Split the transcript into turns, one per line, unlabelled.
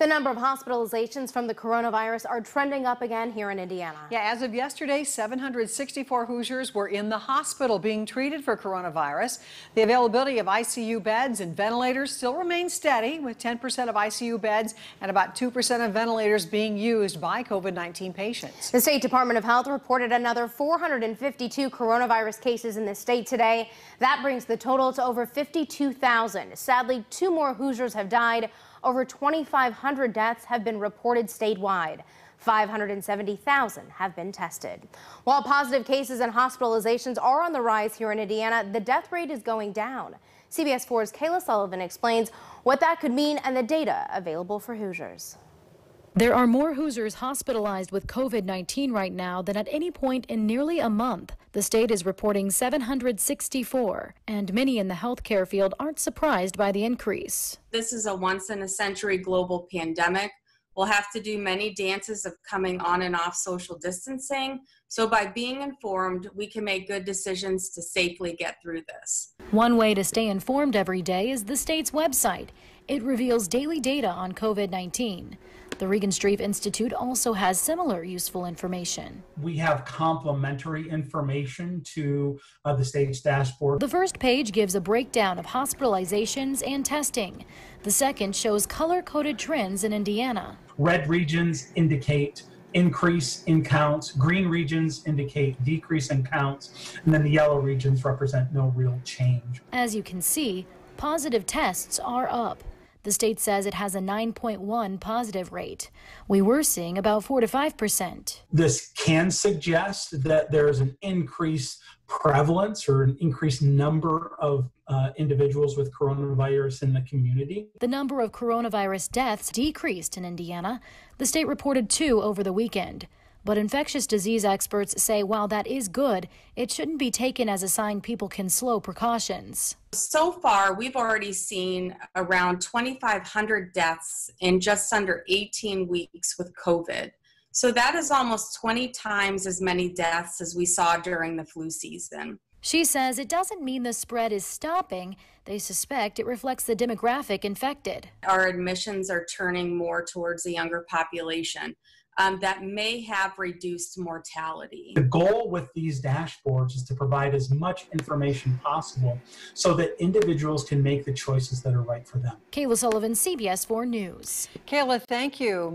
The number of hospitalizations from the coronavirus are trending up again here in Indiana.
Yeah, as of yesterday, 764 Hoosiers were in the hospital being treated for coronavirus. The availability of ICU beds and ventilators still remains steady, with 10% of ICU beds and about 2% of ventilators being used by COVID 19 patients.
The State Department of Health reported another 452 coronavirus cases in the state today. That brings the total to over 52,000. Sadly, two more Hoosiers have died. Over 2,500 deaths have been reported statewide. 570,000 have been tested. While positive cases and hospitalizations are on the rise here in Indiana, the death rate is going down. CBS 4's Kayla Sullivan explains what that could mean and the data available for Hoosiers.
There are more Hoosiers hospitalized with COVID 19 right now than at any point in nearly a month. The state is reporting 764, and many in the healthcare field aren't surprised by the increase.
This is a once in a century global pandemic. We'll have to do many dances of coming on and off social distancing. So, by being informed, we can make good decisions to safely get through this.
One way to stay informed every day is the state's website. It reveals daily data on COVID 19. The Regenstrief Institute also has similar useful information.
We have complementary information to uh, the state's dashboard.
The first page gives a breakdown of hospitalizations and testing. The second shows color coded trends in Indiana.
Red regions indicate increase in counts, green regions indicate decrease in counts, and then the yellow regions represent no real change.
As you can see, positive tests are up. The state says it has a 9.1 positive rate. We were seeing about 4 to 5 percent.
This can suggest that there is an increased prevalence or an increased number of uh, individuals with coronavirus in the community.
The number of coronavirus deaths decreased in Indiana. The state reported two over the weekend. But infectious disease experts say while that is good, it shouldn't be taken as a sign people can slow precautions.
So far, we've already seen around 2,500 deaths in just under 18 weeks with COVID. So that is almost 20 times as many deaths as we saw during the flu season.
She says it doesn't mean the spread is stopping. They suspect it reflects the demographic infected.
Our admissions are turning more towards the younger population um, that may have reduced mortality.
The goal with these dashboards is to provide as much information possible so that individuals can make the choices that are right for them.
Kayla Sullivan, CBS 4 News.
Kayla, thank you.